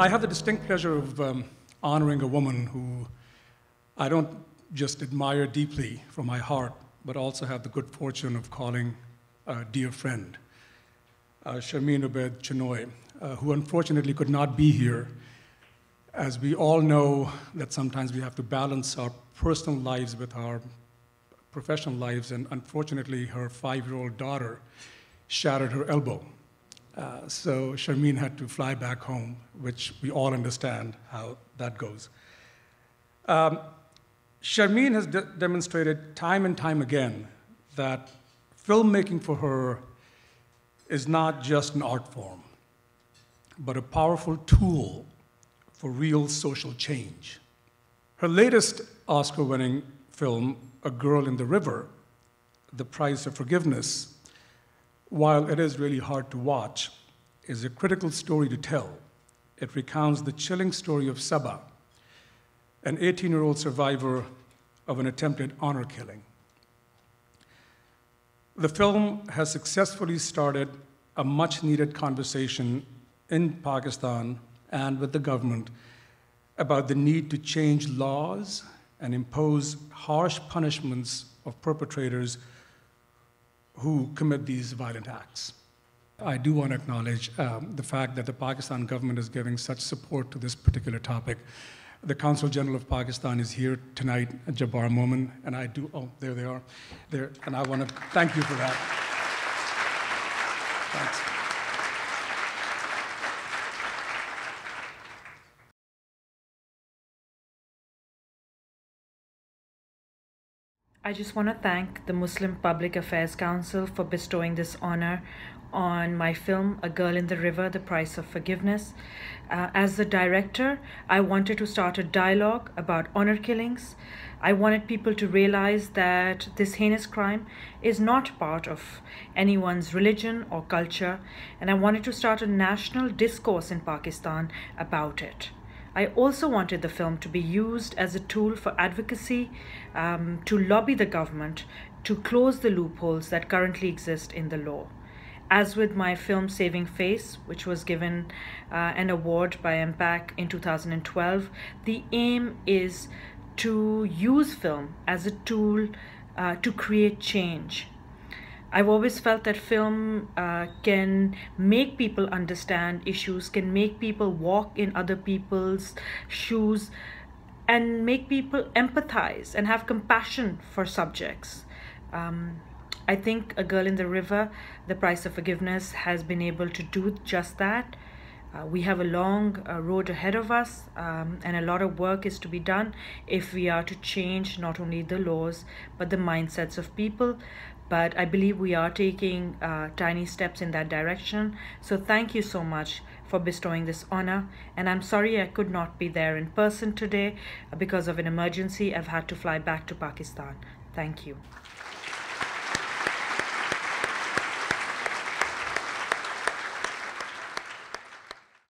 I have the distinct pleasure of um, honoring a woman who I don't just admire deeply from my heart, but also have the good fortune of calling a dear friend, uh, Sharmeen Obaid Chinoy, uh, who unfortunately could not be here. As we all know that sometimes we have to balance our personal lives with our professional lives, and unfortunately, her five-year-old daughter shattered her elbow. Uh, so Sharmeen had to fly back home, which we all understand how that goes. Um, has de demonstrated time and time again that filmmaking for her is not just an art form, but a powerful tool for real social change. Her latest Oscar winning film, A Girl in the River, The Price of Forgiveness, while it is really hard to watch, is a critical story to tell. It recounts the chilling story of Saba, an 18 year old survivor of an attempted honor killing. The film has successfully started a much needed conversation in Pakistan and with the government about the need to change laws and impose harsh punishments of perpetrators who commit these violent acts. I do want to acknowledge um, the fact that the Pakistan government is giving such support to this particular topic. The Consul General of Pakistan is here tonight, Jabbar Momin, and I do, oh, there they are. There, and I want to thank you for that. Thanks. I just want to thank the Muslim Public Affairs Council for bestowing this honor on my film A Girl in the River The Price of Forgiveness. Uh, as the director, I wanted to start a dialogue about honor killings. I wanted people to realize that this heinous crime is not part of anyone's religion or culture, and I wanted to start a national discourse in Pakistan about it. I also wanted the film to be used as a tool for advocacy, um, to lobby the government to close the loopholes that currently exist in the law. As with my film Saving Face, which was given uh, an award by MPAC in 2012, the aim is to use film as a tool uh, to create change I've always felt that film uh, can make people understand issues, can make people walk in other people's shoes, and make people empathize and have compassion for subjects. Um, I think A Girl in the River, The Price of Forgiveness, has been able to do just that. Uh, we have a long uh, road ahead of us, um, and a lot of work is to be done if we are to change not only the laws but the mindsets of people but I believe we are taking uh, tiny steps in that direction. So thank you so much for bestowing this honor. And I'm sorry I could not be there in person today because of an emergency. I've had to fly back to Pakistan. Thank you.